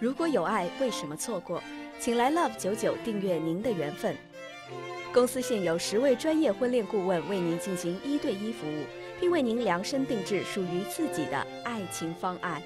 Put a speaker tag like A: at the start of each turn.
A: 如果有爱为什么错过？请来 love 九九订阅您的缘分。公司现有十位专业婚恋顾问为您进行一对一服务并为您量身定制属于自己的爱情方案。